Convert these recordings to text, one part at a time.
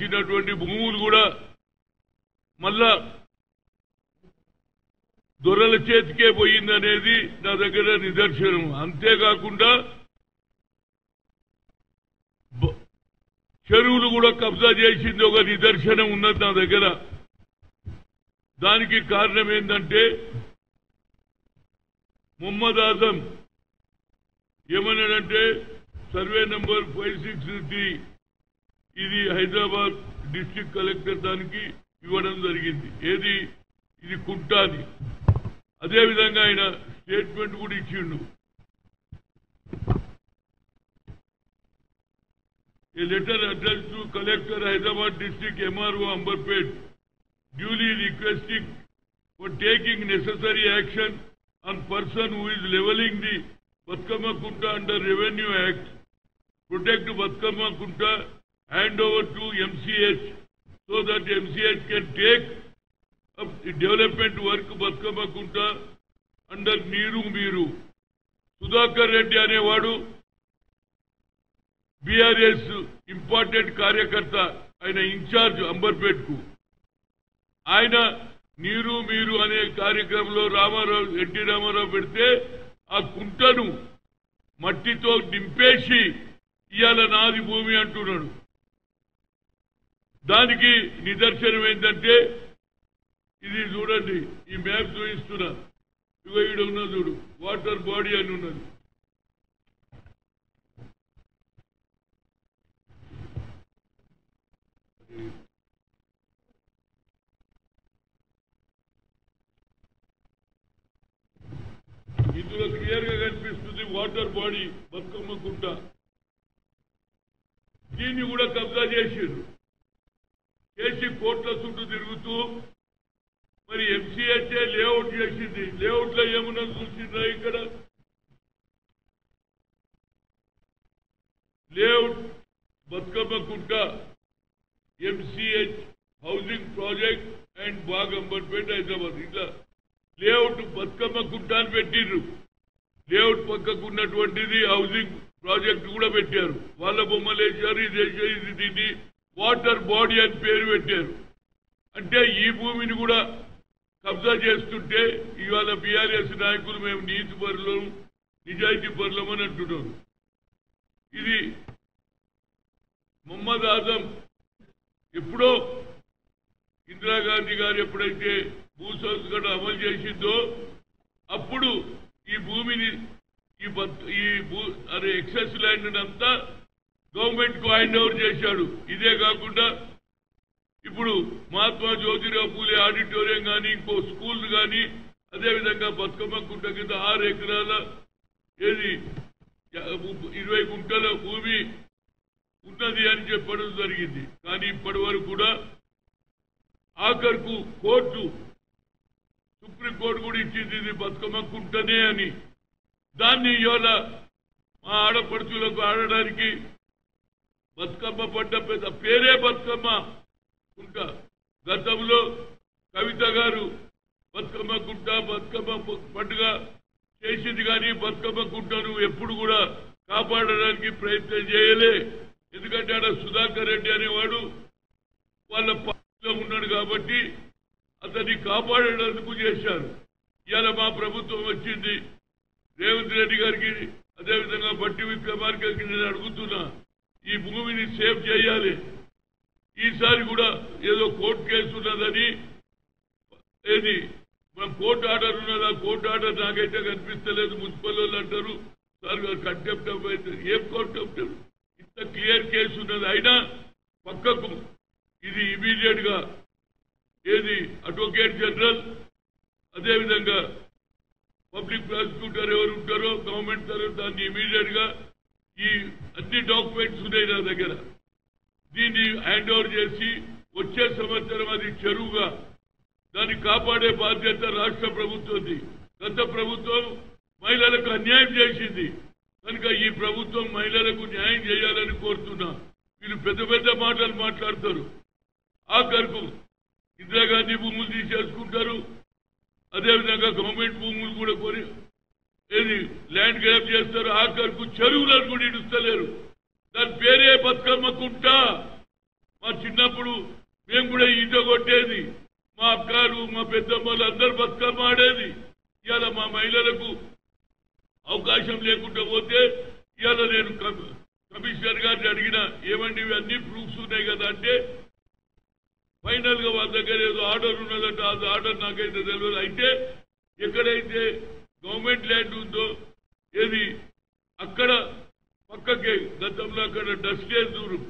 ఇచ్చినటువంటి భూములు కూడా మళ్ళా దొరల చేతికే పోయిందనేది నా దగ్గర నిదర్శనం. అంతేకాకుండా చెరువులు కూడా కబ్జా చేసింది ఒక నిదర్శనం ఉన్నది నా దగ్గర. దానికి కారణం ఏంటంటే మొహమ్మద్ ఆజం ఏమన్నాడంటే survey number five six three ఇది హైదరాబాద్ డిస్టిక్ కలెక్టర్ దానికి ఇవ్వడం జరిగింది. ఏది? ఇది కుంటాది. అదే విధంగా ఆయన స్టేట్మెంట్ కూడా ఇచ్చిండు. A letter address collector Hyderabad district MRO Amberpet. Duly requesting for taking necessary action on person who is levelling the Bathukamma Kunta under revenue act protect Bathukamma Kunta hand over to MCH so that MCH can take up the development work Batkama Kunta under Niru Miru. Sudhakar Reddy అనేవాడు BRS important కార్యకర్త ఆయన incharge అంబర్పేట్కు ఆయన నీరు మీరు అనే కార్యక్రమంలో Ramarao NT Ramarao పెడితే ఆ కుంటను మట్టితో నింపేసి ఇవాళ నాది భూమి అంటున్నాడు దానికి నిదర్శనం ఏంటంటే ఇది చూడండి ఈ మ్యాప్ చూపిస్తున్నా. ఇగో ఈడ ఉన్న చూడు వాటర్ బాడీ అని ఉన్నది. ఇందులో క్లియర్గా కనిపిస్తుంది వాటర్ బాడీ బతుకమ్మ కుంట దీన్ని కూడా కబ్జా చేసిండ్రు చేసి చుట్టూ తిరుగుతూ మరి ఎంసీహెచ్ఏ లేఅవుట్ చేసింది. లేఅవుట్లో ఏమున్నది ఇక్కడ? Layout Bathukamma Kunta MCH housing project and Bagh Amberpet Hyderabad ఇట్లా లేఅవుట్ బతుకమ్మ కుంట అని పెట్టిర్రు. లేఅవుట్ పక్కకు ఉన్నటువంటిది హౌసింగ్ ప్రాజెక్ట్ కూడా పెట్టారు. వాళ్ళ బొమ్మలు వేసారు ఇది వేసారు ఇది వాటర్ బాడీ అని పేరు పెట్టారు. అంటే ఈ భూమిని కూడా కబ్జా చేస్తుంటే ఇవాళ బీఆర్ఎస్ నాయకులు మేము నీతి పరులం నిజాయితీ పరులం అని అంటున్నాం ఇది మొహమ్మద్ ఆజం ఎప్పుడో ఇందిరాగాంధీ గారు ఎప్పుడైతే భూ సంస్కరణ అమలు చేసిందో అప్పుడు ఈ భూమిని ఈ ఈ భూ అదే ఎక్సెస్ ల్యాండ్ అంతా గవర్నమెంట్కు హ్యాండ్ ఓవర్ చేశాడు. ఇదే కాకుండా ఇప్పుడు మహాత్మా జ్యోతిరావు పూలే ఆడిటోరియం కానీ ఇంకో స్కూల్ కానీ అదేవిధంగా బతుకమ్మ కుంట కింద ఆరు ఎకరాల ఏది? ఇరవై గుంటల భూమి ఉన్నది అని చెప్పడం జరిగింది. కానీ ఇప్పటి వరకు కూడా ఆఖరుకు కోర్టు సుప్రీంకోర్టు కూడా ఇచ్చింది ఇది బతుకమ్మకుంటనే అని. దాన్ని ఇవాళ మా ఆడపడుచులకు ఆడడానికి బతుకమ్మ పడ్డ పెద్ద పేరే బతుకమ్మ. ఇంకా గతంలో కవిత గారు బతుకమ్మ కుంట బతుకమ్మ పండుగ చేసింది కానీ బతుకమ్మ కుంటను ఎప్పుడు కూడా కాపాడడానికి ప్రయత్నం చేయలే. ఎందుకంటే ఆడ సుధాకర్ రెడ్డి అనేవాడు వాళ్ళ పార్టీలో ఉన్నాడు కాబట్టి అతన్ని కాపాడేందుకు చేశారు. ఇవాళ మా ప్రభుత్వం వచ్చింది. రేవంత్ రెడ్డి గారికి అదేవిధంగా బట్టి విక్రమార్కకి నేను అడుగుతున్నా ఈ భూమిని సేవ్ చేయాలి. ఈసారి కూడా ఏదో కోర్టు కేసు ఉన్నదని ఏది? మన కోర్టు ఆర్డర్ ఉన్నదా? కోర్టు ఆర్డర్ నాకైతే కనిపిస్తలేదు. మున్సిపల్ వాళ్ళు అంటారు సార్ కంటెంప్ట్ ఆఫ్ అయితే ఏం కంటెంప్ట్? ఇంత క్లియర్ కేసు ఉన్నది. అయినా పక్కకు ఇది ఇమీడియట్గా ఏది? అడ్వకేట్ జనరల్ అదేవిధంగా పబ్లిక్ ప్రాసిక్యూటర్ ఎవరు ఉంటారో గవర్నమెంట్ తరఫు దాన్ని ఇమీడియట్గా ఈ అన్ని డాక్యుమెంట్స్ ఉన్నాయి నా దగ్గర. దీన్ని హ్యాండ్ ఓవర్ చేసి వచ్చే సంవత్సరం అది చెరువుగా. దాన్ని కాపాడే బాధ్యత రాష్ట్ర ప్రభుత్వంది. గత ప్రభుత్వం మహిళలకు అన్యాయం చేసింది. కనుక ఈ ప్రభుత్వం మహిళలకు న్యాయం చేయాలని కోరుతున్నా. వీళ్ళు పెద్ద పెద్ద మాటలు మాట్లాడతారు. ఆఖరుకు ఇందిరాగాంధీ భూములు తీసేసుకుంటారు. అదేవిధంగా గవర్నమెంట్ భూములు కూడా కొని ఏది ల్యాండ్ గ్రాప్ చేస్తారు. ఆఖరుకు చెరువులను కూడా ఇడుస్తలేరు. దాని పేరే బతుకమ్మ కుంట. మా చిన్నప్పుడు మేము కూడా ఈట కొట్టేది. మా అక్కలు మా పెద్దమ్మలు అందరు బతుకమ్మ ఆడేది. ఇవాళ మా మహిళలకు అవకాశం లేకుండా పోతే ఇవాళ నేను కమిషనర్ గారిని అడిగిన ఏమండి ఇవన్నీ ప్రూఫ్స్ ఉన్నాయి కదా అంటే ఫైనల్గా వాళ్ళ దగ్గర ఏదో ఆర్డర్ ఉన్నదంటే అది ఆర్డర్ నాకైతే తెలియదు. అయితే ఎక్కడైతే గవర్నమెంట్ ల్యాండ్ ఉందో ఏది అక్కడ పక్కకే గతంలో అక్కడ డస్ట్ దూరం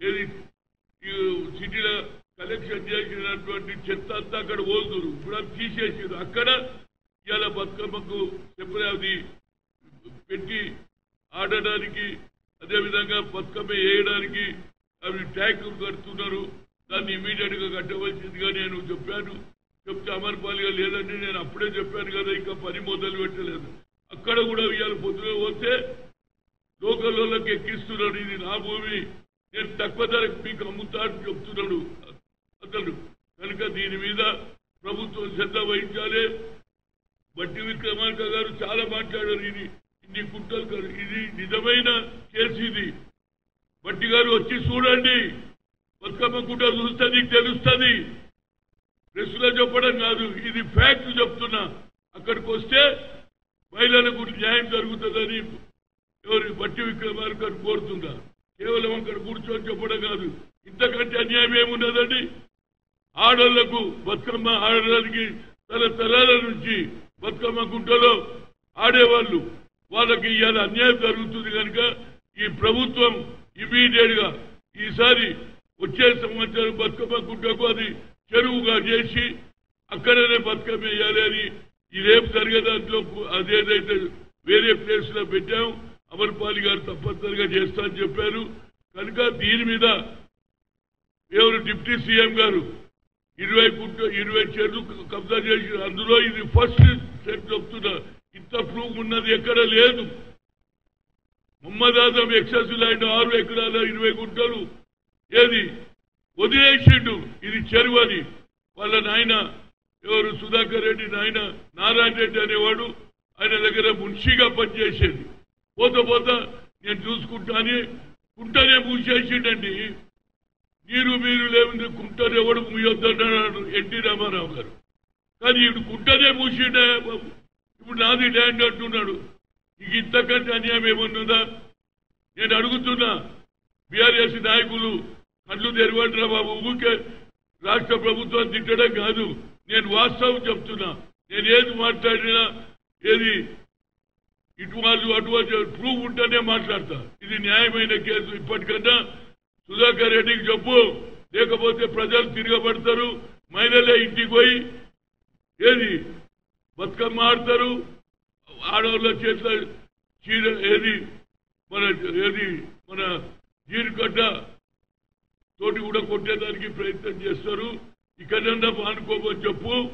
ఏది? ఈ సిటీలో కలెక్షన్ చేసినటువంటి చెత్త అంతా అక్కడ పోదురు ఇప్పుడు అది తీసేసారు. అక్కడ ఇవాళ బతుకమ్మకు చెప్పలేదు పెట్టి ఆడడానికి అదేవిధంగా బతుకమ్మ వేయడానికి అవి ట్యాంకులు కడుతున్నారు. దాన్ని ఇమీడియట్గా కట్టవలసిందిగా నేను చెప్పాను. చెప్తే అమర్పాలిగా లేదంటే నేను అప్పుడే చెప్పాను కదా ఇంకా పని మొదలు పెట్టలేదు అక్కడ కూడా ఇవాళ పొద్దున పోతే లోకల్లోకి ఎక్కిస్తున్నాడు ఇది నా భూమి. నేను తక్కువ ధరకు మీకు అమ్ముతాను చెప్తున్నాడు. అతడు కనుక దీని మీద ప్రభుత్వం శ్రద్ధ వహించాలి. బట్టి విక్రమార్క గారు చాలా మాట్లాడారు. ఇది ఇన్ని గుంటలు ఇది నిజమైన కేసు ఇది. బట్టి గారు వచ్చి చూడండి. బతుకమ్మ కుట్ర చూస్తే నీకు తెలుస్తుంది. ప్రెస్లో చెప్పడం కాదు. ఇది ఫ్యాక్ట్ చెప్తున్నా. అక్కడికి వస్తే మహిళలకు న్యాయం జరుగుతుందని ఎవరు బట్టి విక్రమార్క గారు కోరుతున్నా కేవలం అక్కడ కూర్చొని చెప్పడం కాదు. ఇంతకంటే అన్యాయం ఏమున్నదండి? ఆడళ్ళకు బతుకమ్మ ఆడడానికి తన తరాల నుంచి బతుకమ్మ గుంటలో ఆడేవాళ్ళు వాళ్ళకి ఇవాళ అన్యాయం జరుగుతుంది కనుక ఈ ప్రభుత్వం ఇమీడియట్గా ఈసారి వచ్చే సంవత్సరం బతుకమ్మ గుంటకు అది చెరువుగా చేసి అక్కడనే బతుకమ్మ వేయాలి అని ఈ రేపు జరిగే దాంట్లో అదేదైతే వేరే ప్లేస్లో పెట్టాం అమర్పాలి గారు తప్పనిసరిగా చేస్తా అని చెప్పారు. కనుక దీని మీద ఎవరు డిప్యూటీ సీఎం గారు ఇరవై పుట్ట ఇరవై చెట్లు కబ్జా చేసి అందులో ఇది ఫస్ట్ సెట్ చెప్తున్నా. ఇంత ప్రూఫ్ ఉన్నది ఎక్కడ లేదు. ముహమ్మద్ ఆజం ఎక్సెస్ లైన్ ఆరు ఎకరాల ఇరవై గుంటలు. ఏది? వదిలేసిండు ఇది చెరువు అని. వాళ్ళ నాయన ఎవరు? సుధాకర్ రెడ్డి నాయన నారాయణ రెడ్డి అనేవాడు. ఆయన దగ్గర మున్షిగా పనిచేసేది. పోత పోత నేను చూసుకుంటాను కుంటనే మూసేసిండండి. నీరు మీరు లేని కుంటను ఎవడు మూయొద్దన్నాడు ఎన్టీ రామారావు గారు. కానీ ఇప్పుడు కుంటనే మూసిండే బాబు. ఇప్పుడు నాది ల్యాండ్ అంటున్నాడు. ఇక ఇంతకంటే అన్యాయం ఏమన్నదా నేను అడుగుతున్నా బీఆర్ఎస్ నాయకులు కళ్ళు తెరవంటారా బాబు. ఊరికే రాష్ట్ర ప్రభుత్వం తిట్టడం కాదు. నేను వాస్తవం చెప్తున్నా. నేను ఏది మాట్లాడినా ఏది ఇటు వాళ్ళు అటువంటి ప్రూఫ్ ఉంటేనే మాట్లాడతా ఇది న్యాయమైన కేసు. ఇప్పటికన్నా సుధాకర్ రెడ్డికి చెప్పు. లేకపోతే ప్రజలు తిరగబడతారు. మహిళలే ఇంటికి పోయి ఏది? బతుకమ్మ ఆడతారు. ఆడవాళ్ళ చేతుల చీర ఏది? మన ఏది? మన జీడికట్ట తోటి కూడా కొట్టేదానికి ప్రయత్నం చేస్తారు. ఇక్కడన్నా మానుకోమని చెప్పు.